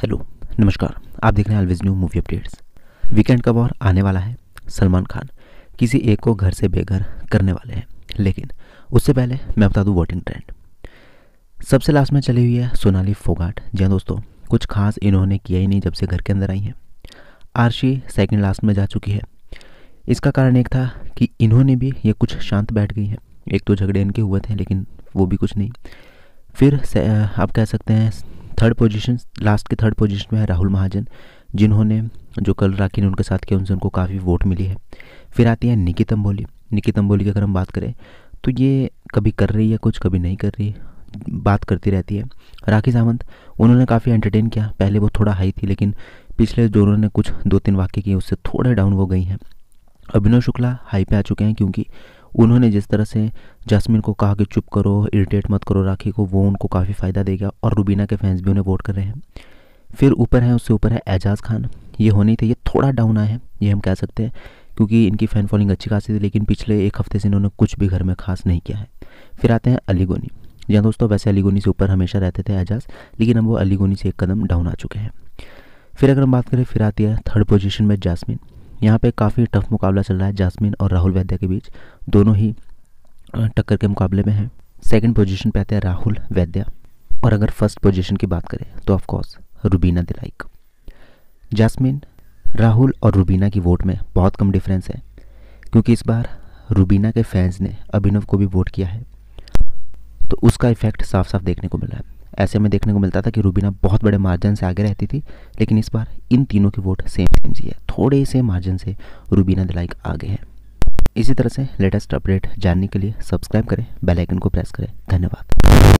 Hello नमस्कार। आप देख रहे हैं always new movie updates weekend का वॉर आने वाला है? सलमान खान किसी एक को घर से बेघर करने वाले हैं। लेकिन उससे पहले मैं बता दूँ वोटिंग ट्रेंड सबसे लास्ट में चली हुई है सोनाली फोगाट। जी हाँ दोस्तों, कुछ खास इन्होंने किया ही नहीं जब से घर के अंदर आई हैं। आरशी सेकेंड लास्ट में जा चुकी है। इसका कारण एक था कि इन्होंने भी ये कुछ शांत बैठ गई हैं। एक तो झगड़े इनके हुए थे, लेकिन वो भी कुछ नहीं। फिर आप कह सकते हैं थर्ड पोजीशन लास्ट के थर्ड पोजीशन में है राहुल महाजन, जिन्होंने जो कल राखी ने उनके साथ किया, उनसे उनको काफ़ी वोट मिली है। फिर आती है निकी तम्बोली निकी तम्बोली की अगर हम बात करें तो ये कभी कर रही है कुछ, कभी नहीं कर रही, बात करती रहती है। राखी सावंत, उन्होंने काफ़ी एंटरटेन किया। पहले वो थोड़ा हाई थी, लेकिन पिछले जो उन्होंने कुछ दो तीन वाक्य किए, उससे थोड़े डाउन हो गई हैं। अभिनव शुक्ला हाई पे आ चुके हैं, क्योंकि उन्होंने जिस तरह से जासमिन को कहा कि चुप करो इरिटेट मत करो राखी को, वो उनको काफ़ी फ़ायदा देगा और रुबीना के फैंस भी उन्हें वोट कर रहे हैं। फिर ऊपर है, उससे ऊपर है एजाज खान। ये होनी थी, ये थोड़ा डाउन आए हैं, ये हम कह सकते हैं, क्योंकि इनकी फ़ैन फॉलोइंग अच्छी खासी थी, लेकिन पिछले एक हफ़्ते से इन्होंने कुछ भी घर में खास नहीं किया है। फिर आते हैं अलीगोनी। जहाँ दोस्तों, वैसे अलीगोनी से ऊपर हमेशा रहते थे एजाज, लेकिन अब वो अलीगोनी से एक कदम डाउन आ चुके हैं। फिर अगर हम बात करें, फिर आती है थर्ड पोजीशन में जासमिन। यहाँ पे काफ़ी टफ मुकाबला चल रहा है जासमिन और राहुल वैद्य के बीच। दोनों ही टक्कर के मुकाबले में हैं। सेकंड पोजीशन पे आते हैं राहुल वैद्य। और अगर फ़र्स्ट पोजीशन की बात करें तो ऑफकोर्स रुबीना दिलाइक। जासमिन, राहुल और रुबीना की वोट में बहुत कम डिफरेंस है। क्योंकि इस बार रुबीना के फैंस ने अभिनव को भी वोट किया है। तो उसका इफ़ेक्ट साफ़ साफ़ देखने को मिला है। ऐसे में देखने को मिलता था कि रूबीना बहुत बड़े मार्जिन से आगे रहती थी, लेकिन इस बार इन तीनों की वोट सेम सेम सी है थोड़े से मार्जिन से रूबीना दिलाइक आगे है। इसी तरह से लेटेस्ट अपडेट जानने के लिए सब्सक्राइब करें बेल आइकन को प्रेस करें। धन्यवाद।